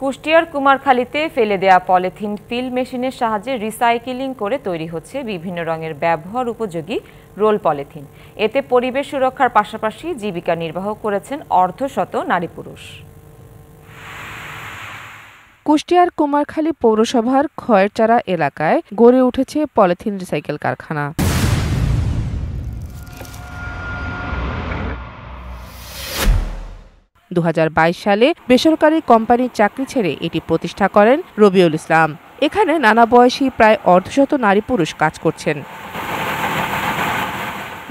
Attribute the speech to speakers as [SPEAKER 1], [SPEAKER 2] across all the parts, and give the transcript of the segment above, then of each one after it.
[SPEAKER 1] কুষ্টিয়ার কুমারখালীতে ফেলে দেয়া পলিথিন ফিল মেশিনের সাহায্যে রিসাইকেলিং করে তৈরি হচ্ছে বিভিন্ন রঙের ব্যবহার উপযোগী রোল পলিথিন। এতে পরিবেশ সুরক্ষার পাশাপাশি জীবিকা নির্বাহ করেছেন অর্ধশত নারী পুরুষ।
[SPEAKER 2] কুষ্টিয়ার কুমারখালী পৌরসভার খয়েরচারা এলাকায় গড়ে উঠেছে পলিথিন রিসাইকেল কারখানা। দুহাজার বাইশ সালে বেসরকারি কোম্পানির চাকরি ছেড়ে এটি প্রতিষ্ঠা করেন রবিউল ইসলাম। এখানে নানা বয়সী প্রায় অর্ধশত নারী পুরুষ কাজ করছেন।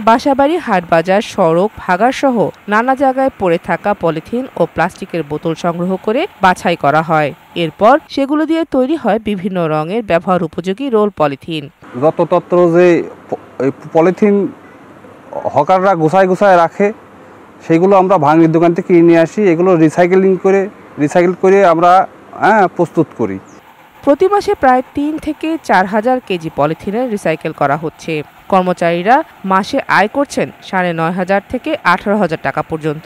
[SPEAKER 2] বাসাবাড়ি, হাটবাজার, সড়ক ভাগার সহ নানা জায়গায় পড়ে থাকা পলিথিন ও প্লাস্টিকের বোতল সংগ্রহ করে বাছাই করা হয়। এরপর সেগুলো দিয়ে তৈরি হয় বিভিন্ন রঙের ব্যবহার উপযোগী রোল পলিথিন।
[SPEAKER 3] যত্রতত্র যে পলিথিন হকাররা গুছায় গুছায় রাখে সেগুলো আমরা ভাঙির দোকান থেকে কিনে আসি, এগুলো রিসাইকেলিং করে রিসাইকেল করে আমরা হ্যাঁ প্রস্তুত করি।
[SPEAKER 2] প্রতি মাসে প্রায় তিন থেকে চার হাজার কেজি পলিথিনের রিসাইকেল করা হচ্ছে। কর্মচারীরা মাসে আয় করছেন সাড়ে নয় হাজার থেকে আঠারো হাজার টাকা পর্যন্ত।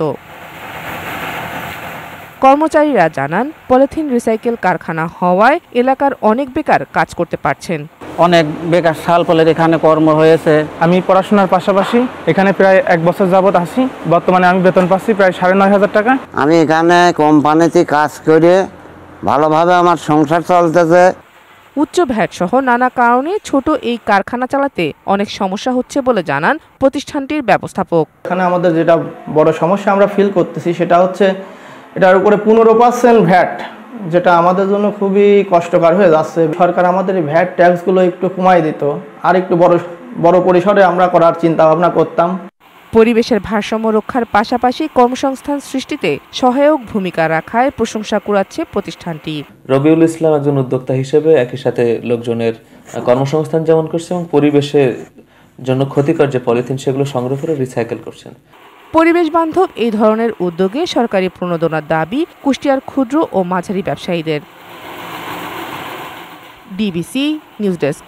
[SPEAKER 2] কর্মচারীরা জানান, পলিথিন রিসাইকেল কারখানা হওয়ায় এলাকার অনেক বেকার কাজ করতে পারছেন।
[SPEAKER 4] অনেক বেকার সাল ফলের এখানে কর্ম হয়েছে।
[SPEAKER 5] আমি পড়াশোনার পাশাপাশি এখানে প্রায় এক বছর যাবত আসি বর্তমানে আমি বেতন পাচ্ছি প্রায় সাড়ে নয় হাজার টাকা।
[SPEAKER 4] আমি এখানে কোম্পানিতে কাজ করে ভালোভাবে আমার সংসার চলতেছে।
[SPEAKER 2] উচ্চ ভ্যাট সহ নানা কারণে ছোট এই কারখানা চালাতে অনেক সমস্যা হচ্ছে বলে জানান প্রতিষ্ঠানটির ব্যবস্থাপক।
[SPEAKER 5] এখানে আমাদের যেটা বড় সমস্যা আমরা ফিল করতেছি সেটা হচ্ছে এটার উপরে পনেরো পার্সেন্ট ভ্যাট। যেটা আমাদের জন্য খুবই কষ্টকর হয়ে যাচ্ছে। সরকার আমাদের এই ভ্যাট ট্যাক্সগুলো একটু কমাই দিত। আর একটু বড় বড় পরিসরে আমরা করার চিন্তা ভাবনা করতাম।
[SPEAKER 2] পরিবেশের ভারসাম্য রক্ষার পাশাপাশি কর্মসংস্থান সৃষ্টিতে সহায়ক ভূমিকা রাখায় প্রশংসা কুড়াচ্ছে প্রতিষ্ঠানটি।
[SPEAKER 6] রবিউল ইসলাম একজন উদ্যোক্তা হিসেবে একই সাথে লোকজনের কর্মসংস্থান যেমন করছে এবং পরিবেশের জন্য ক্ষতিকর যে পলিথিন সেগুলো সংগ্রহ করে রিসাইকেল করছেন।
[SPEAKER 2] পরিবেশ বান্ধব এই ধরনের উদ্যোগে সরকারি প্রণোদনার দাবি কুষ্টিয়ার ক্ষুদ্র ও মাঝারি ব্যবসায়ীদের। DBC news desk.